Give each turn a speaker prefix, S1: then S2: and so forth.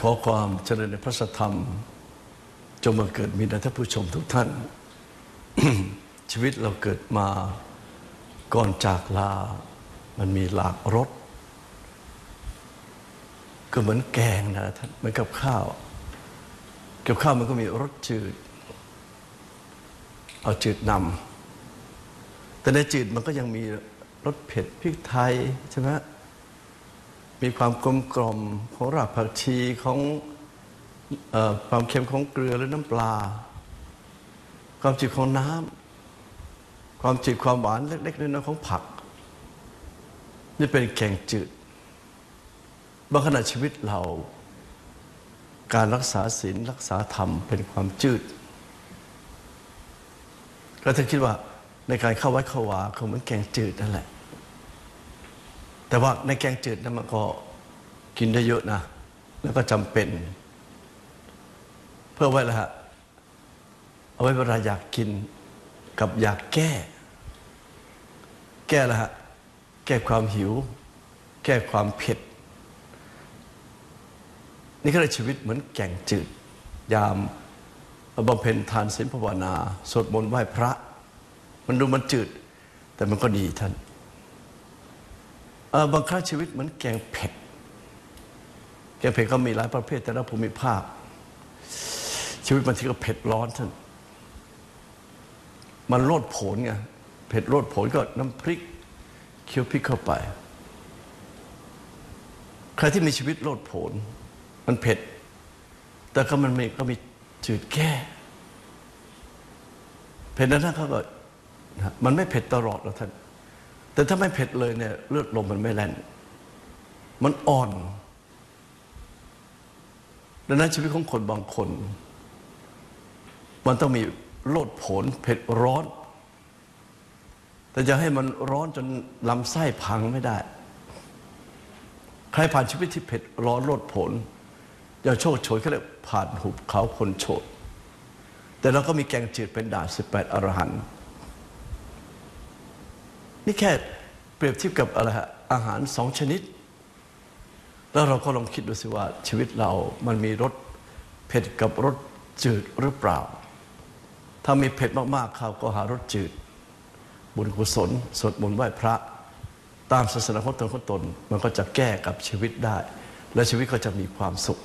S1: ขอความเจริญในพระสธรรม จงมาเกิดมีแด่ท่านผู้ชมทุกท่าน ชีวิตเราเกิดมาก่อนจากลา มันมีหลากรสก็เหมือนแกงนะท่านเหมือนกับข้าวกับข้าวมันก็มีรสจืด เอาจืดนำแต่ในจืดมันก็ยังมีรสเผ็ดพริกไทยใช่ไหม มีความกลมกล่อมของรากผักชีของอความเค็มของเกลือหรือน้ำปลา ความจืดของน้ำความจืดความหวานเล็กๆน้อยๆของผัก นี่เป็นแกงจืดบางขณะชีวิตเรา การรักษาศีลรักษาธรรมเป็นความจืด ก็ถ้าคิดว่าในการเข้าวัดเข้าวาคงเหมือนแกงจืดนั่นแหละ แต่ว่าในแกงจืดนั้นมันก็กินได้เยอะนะ แล้วก็จำเป็น เพื่อไว้ละฮะเอาไว้เวลาอยากกินกับอยากแก้ แก้ละฮะแก้ความหิว แก้ความเผ็ด นี่ก็เลยชีวิตเหมือนแกงจืด ยามบำเพ็ญทานศีลภาวนา สวดมนต์ไหว้พระ มันดูมันจืด แต่มันก็ดีท่าน บางครั้งชีวิตเหมือนแกงเผ็ด แกงเผ็ดก็มีหลายประเภทแต่ละภูมิภาค ชีวิตบางทีก็เผ็ดร้อนท่านมันโลดโผนไงเผ็ดโลดโผนก็น้ำพริกเคี่ยวพริกเข้าไป ใครที่มีชีวิตโลดโผน มันเผ็ด แต่ก็มันมีก็มีจืดแก้เผ็ดนั้นเขาก็มันไม่เผ็ดตลอดหรอกท่าน แต่ถ้าไม่เผ็ดเลยเนี่ยเลือดลมมันไม่แล่น มันอ่อน ดังนั้นชีวิตของคนบางคน มันต้องมีโลดโผนเผ็ดร้อน แต่จะให้มันร้อนจนลำไส้พังไม่ได้ ใครผ่านชีวิตที่เผ็ดร้อนโลดโผนอย่าโชคโชยเขาเรียผ่านหุบเขาคนโฉดแต่เราก็มีแกงจืดเป็นด่าสิบแปดอรหันต์ นี่แค่เปรียบเทียบกับอะไรฮะอาหารสองชนิด แล้วเราก็ลองคิดดูสิว่าชีวิตเรามันมีรสเผ็ดกับรสจืดหรือเปล่า ถ้ามีเผ็ดมากๆเขาก็หารสจืด บุญกุศลสวดมนต์ไหว้พระ ตามศาสนาของตนของตน มันก็จะแก้กับชีวิตได้ และชีวิตก็จะมีความสุข